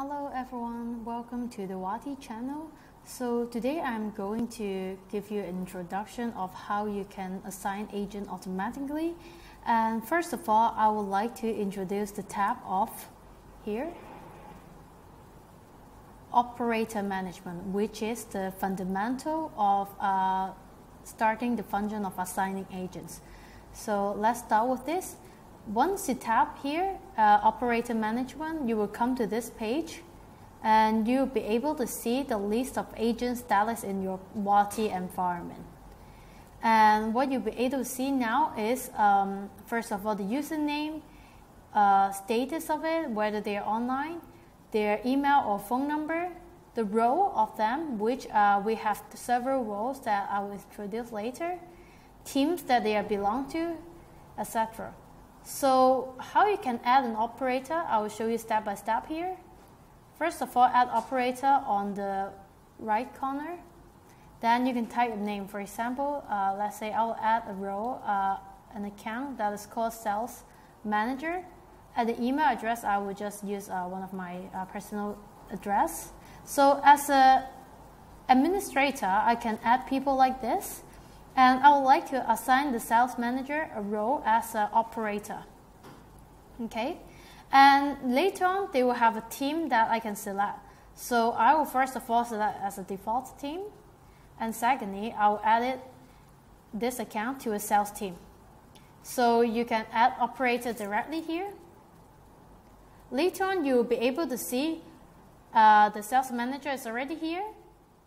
Hello everyone, welcome to the Wati channel. So today I'm going to give you an introduction of how you can assign agent automatically. And first of all, I would like to introduce the tab of here, operator management, which is the fundamental of uh, starting the function of assigning agents. So let's start with this. Once you tap here, uh, operator management, you will come to this page and you'll be able to see the list of agents that is in your Wati environment. And what you'll be able to see now is, um, first of all, the username, uh, status of it, whether they're online, their email or phone number, the role of them, which uh, we have several roles that I will introduce later, teams that they belong to, etc. So how you can add an operator, I will show you step by step here. First of all, add operator on the right corner. Then you can type a name. For example, uh, let's say I'll add a role, uh, an account that is called sales manager. At the email address, I will just use uh, one of my uh, personal address. So as a administrator, I can add people like this. And I would like to assign the sales manager a role as an operator. Okay? And later on, they will have a team that I can select. So I will first of all select as a default team. And secondly, I will edit this account to a sales team. So you can add operator directly here. Later on, you will be able to see uh, the sales manager is already here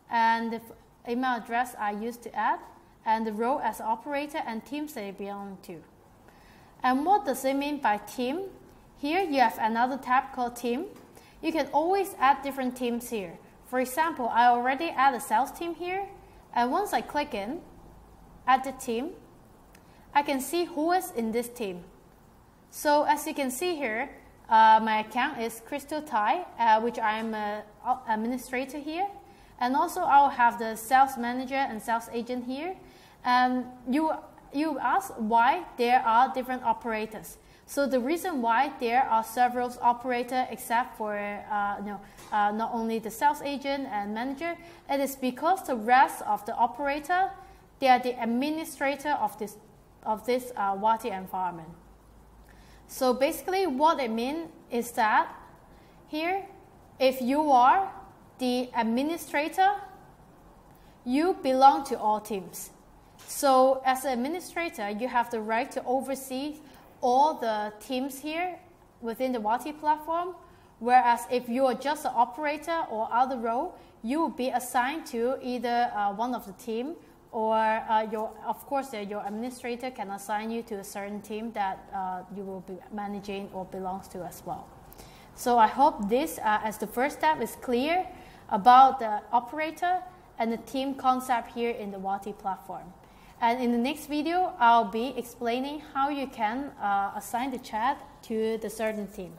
and the email address I used to add and the role as operator and teams they belong to. And what does it mean by team? Here you have another tab called team. You can always add different teams here. For example, I already add a sales team here, and once I click in, add the team, I can see who is in this team. So as you can see here, uh, my account is Crystal Tai, uh, which I am an administrator here. And also I'll have the sales manager and sales agent here. And you, you ask why there are different operators. So the reason why there are several operators except for uh, you know, uh, not only the sales agent and manager, it is because the rest of the operator, they are the administrator of this, of this uh, Wati environment. So basically what it means is that here, if you are the administrator, you belong to all teams. So as an administrator, you have the right to oversee all the teams here within the Wati platform. Whereas if you are just an operator or other role, you will be assigned to either uh, one of the team or uh, your, of course, uh, your administrator can assign you to a certain team that uh, you will be managing or belongs to as well. So I hope this, uh, as the first step, is clear about the operator and the team concept here in the Wati platform. And in the next video, I'll be explaining how you can uh, assign the chat to the certain team.